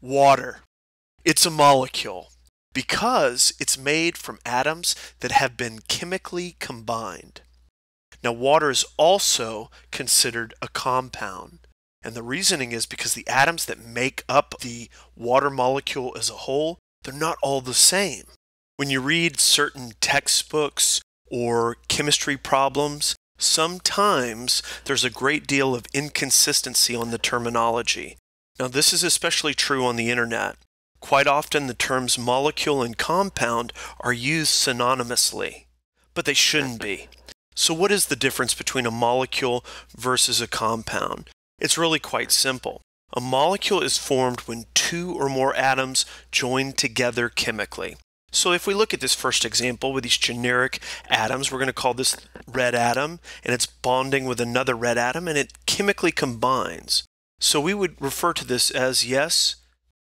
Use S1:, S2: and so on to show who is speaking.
S1: Water. It's a molecule because it's made from atoms that have been chemically combined. Now, water is also considered a compound. And the reasoning is because the atoms that make up the water molecule as a whole, they're not all the same. When you read certain textbooks or chemistry problems, sometimes there's a great deal of inconsistency on the terminology. Now, this is especially true on the internet. Quite often, the terms molecule and compound are used synonymously, but they shouldn't be. So, what is the difference between a molecule versus a compound? It's really quite simple. A molecule is formed when two or more atoms join together chemically. So if we look at this first example with these generic atoms, we're going to call this red atom, and it's bonding with another red atom, and it chemically combines. So we would refer to this as, yes,